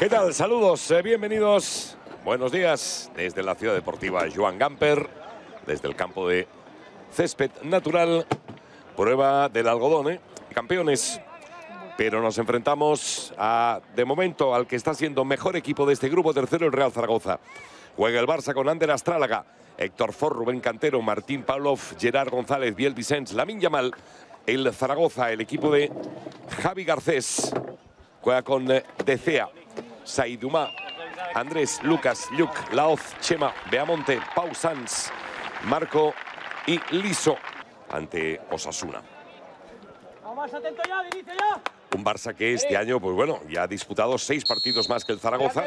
¿Qué tal? Saludos, eh, bienvenidos. Buenos días desde la ciudad deportiva Joan Gamper, desde el campo de césped natural, prueba del algodón, ¿eh? campeones. Pero nos enfrentamos a, de momento al que está siendo mejor equipo de este grupo tercero, el Real Zaragoza. Juega el Barça con Ander Astrálaga, Héctor For, Rubén Cantero, Martín Pavlov, Gerard González, Biel Vicens, Lamin Yamal, el Zaragoza, el equipo de Javi Garcés. Juega con eh, Decea, Saidumá, Andrés, Lucas, Luc, Laoz, Chema, Beamonte, Pau Sanz, Marco y Liso ante Osasuna. Un Barça que este año, pues bueno, ya ha disputado seis partidos más que el Zaragoza.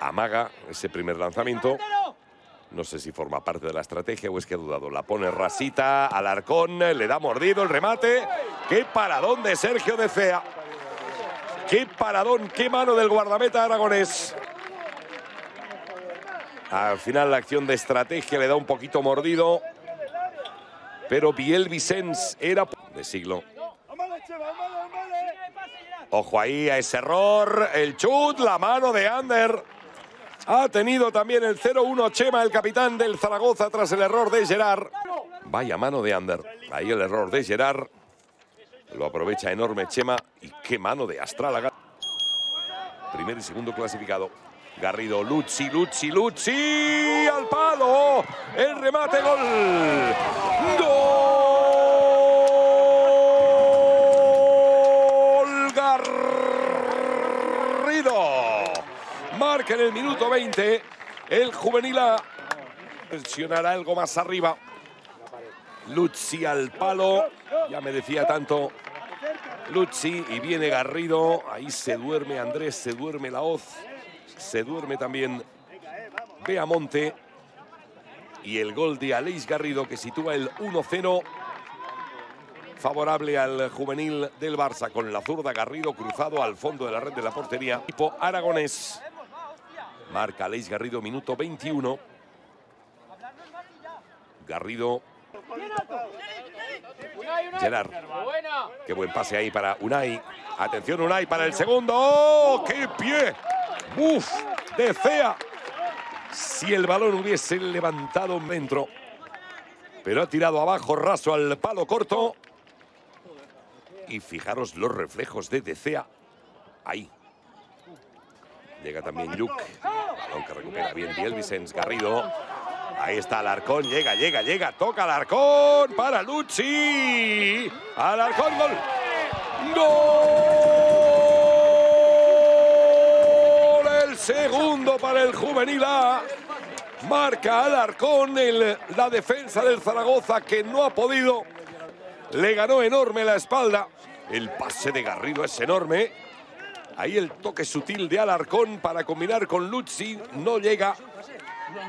Amaga ese primer lanzamiento. No sé si forma parte de la estrategia o es que ha dudado. La pone Rasita, Alarcón, le da mordido el remate. ¡Qué paradón de Sergio de Fea! ¡Qué paradón, qué mano del guardameta aragonés! Al final la acción de estrategia le da un poquito mordido. Pero Biel Vicens era de siglo. Ojo ahí a ese error. El chut, la mano de Ander. Ha tenido también el 0-1 Chema, el capitán del Zaragoza, tras el error de Gerard. Vaya mano de Ander. Ahí el error de Gerard. Lo aprovecha enorme Chema. Y qué mano de Astrálaga. Primer y segundo clasificado. Garrido, Luzzi, Luzzi, Luzzi. Al palo. El remate, gol. Gol. Garrido. Marca en el minuto 20. El juvenil A. Presionará algo más arriba. Luzzi al palo. Ya me decía tanto Luzzi y viene Garrido. Ahí se duerme Andrés, se duerme la hoz. Se duerme también Beamonte. Y el gol de Aleix Garrido que sitúa el 1-0 favorable al juvenil del Barça con la zurda Garrido cruzado al fondo de la red de la portería. Tipo aragonés. Marca Aleix Garrido, minuto 21. Garrido. Gerard. Qué buen pase ahí para Unai. Atención Unai para el segundo. ¡Oh, ¡Qué pie! ¡Uf! De Fea. Si el balón hubiese levantado dentro. Pero ha tirado abajo raso al palo corto. Y fijaros los reflejos de Decea. Ahí. Llega también Luke. Balón que recupera bien Biel Vicens Garrido. Ahí está Alarcón. Llega, llega, llega. Toca Alarcón para Lucci. Alarcón, gol. ¡Gol! El segundo para el juvenil A. Marca Alarcón el, la defensa del Zaragoza que no ha podido. Le ganó enorme la espalda. El pase de Garrido es enorme. Ahí el toque sutil de Alarcón para combinar con Luzzi. No llega.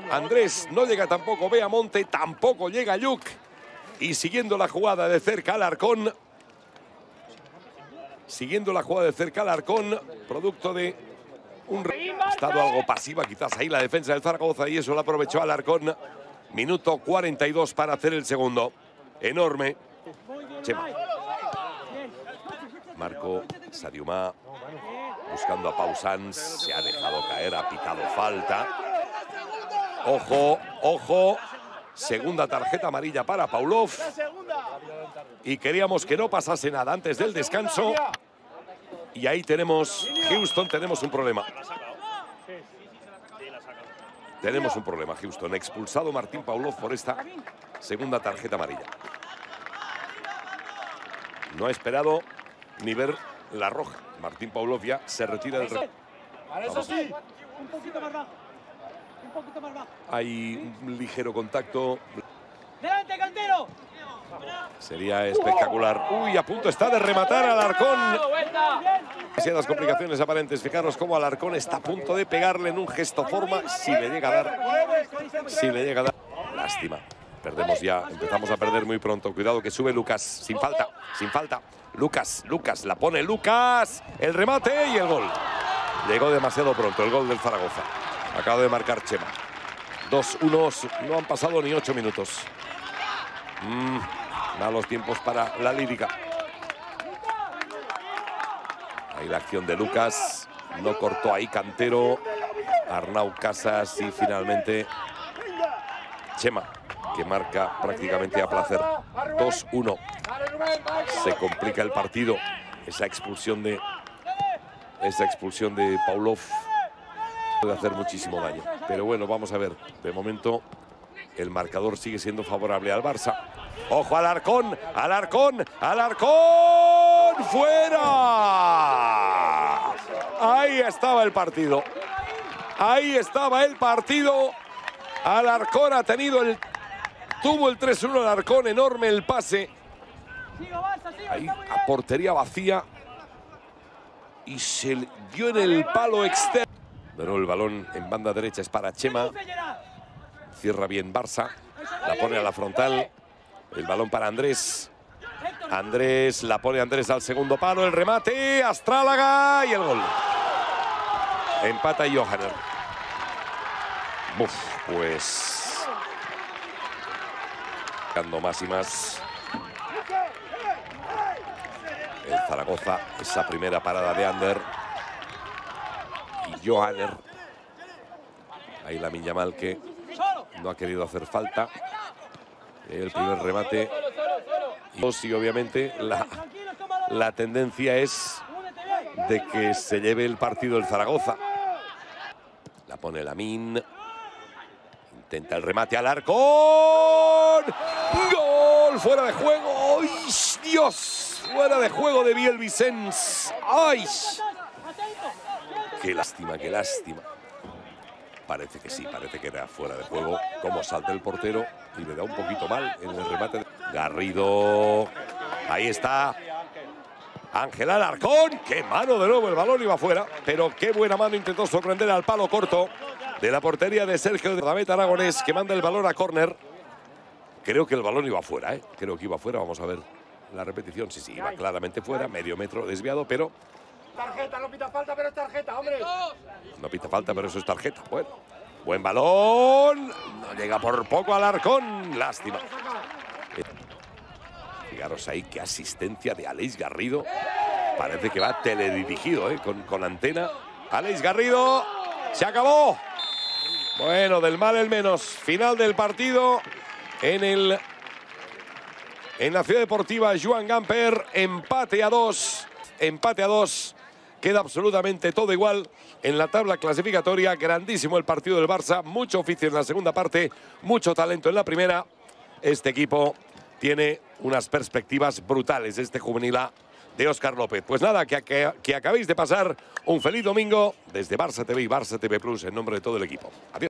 Andrés no llega tampoco. Beamonte tampoco llega Yuk. Y siguiendo la jugada de cerca Alarcón. Siguiendo la jugada de cerca Alarcón. Producto de un estado algo pasiva quizás ahí la defensa del Zaragoza. Y eso lo aprovechó Alarcón. Minuto 42 para hacer el segundo. Enorme. Marco Sadiumá buscando a Pausans. Se ha dejado caer, ha pitado falta. Ojo, ojo. Segunda tarjeta amarilla para Paulov. Y queríamos que no pasase nada antes del descanso. Y ahí tenemos, Houston, tenemos un problema. Tenemos un problema, Houston. Expulsado Martín Paulov por esta segunda tarjeta amarilla. No ha esperado ni ver la roja. Martín Paulov ya se retira del... Sí, un poquito más Hay un ligero contacto. ¡Delante, cantero! Sería espectacular. Uy, a punto está de rematar Alarcón. Demasiadas complicaciones aparentes. Fijaros cómo Alarcón está a punto de pegarle en un gesto forma. Si le llega a dar. Si le llega a dar. Lástima. Perdemos ya. Empezamos a perder muy pronto. Cuidado que sube Lucas. Sin falta. Sin falta. Lucas. Lucas. La pone Lucas. El remate y el gol. Llegó demasiado pronto el gol del Zaragoza. Acaba de marcar Chema. Dos unos. No han pasado ni ocho minutos. Mm, malos tiempos para la lírica. Ahí la acción de Lucas. No cortó ahí Cantero. Arnau Casas y finalmente Chema, que marca prácticamente a placer. 2-1. Se complica el partido. Esa expulsión de esa expulsión de Paulov puede hacer muchísimo daño. Pero bueno, vamos a ver. De momento el marcador sigue siendo favorable al Barça. Ojo al arcón, al arcón, al arcón, fuera. Ahí estaba el partido. Ahí estaba el partido. Alarcón ha tenido el. Tuvo el 3-1 Alarcón, enorme el pase. Ahí a portería vacía. Y se dio en el palo externo. Pero el balón en banda derecha es para Chema. Cierra bien Barça. La pone a la frontal. El balón para Andrés. Andrés la pone Andrés al segundo palo. El remate. Astrálaga y el gol. Empata Johanner. Uf, pues. Dando más y más. El Zaragoza, esa primera parada de Ander. Johanner. Ahí la Millamal que no ha querido hacer falta. El primer remate. Y obviamente la, la tendencia es de que se lleve el partido el Zaragoza. La pone Lamin. Intenta el remate al arco. ¡Gol! Fuera de juego. ¡Ay, Dios! Fuera de juego de Biel Vicens. ¡Ay! Qué lástima, qué lástima. Parece que sí, parece que era fuera de juego. Como salta el portero y le da un poquito mal en el remate. Garrido. Ahí está. Ángel Alarcón. Qué mano de nuevo. El balón iba fuera. Pero qué buena mano intentó sorprender al palo corto de la portería de Sergio de Damet Aragonés que manda el balón a córner. Creo que el balón iba fuera, ¿eh? Creo que iba fuera. Vamos a ver la repetición. Sí, sí, iba claramente fuera. Medio metro desviado, pero Tarjeta, no pita falta, pero es tarjeta, hombre. No pita falta, pero eso es tarjeta. Bueno, buen balón. No llega por poco al arcón. Lástima. Fijaros ahí qué asistencia de Aleix Garrido. Parece que va teledirigido, ¿eh? con, antena. Aleix Garrido. Se acabó. Bueno, del mal el menos. Final del partido en el en la Ciudad Deportiva Joan Gamper. Empate a dos. Empate a dos. Queda absolutamente todo igual en la tabla clasificatoria. Grandísimo el partido del Barça. Mucho oficio en la segunda parte. Mucho talento en la primera. Este equipo tiene unas perspectivas brutales. Este juvenil A de Óscar López. Pues nada, que, que, acabéis de pasar un feliz domingo desde Barça TV y Barça TV Plus en nombre de todo el equipo. Adiós.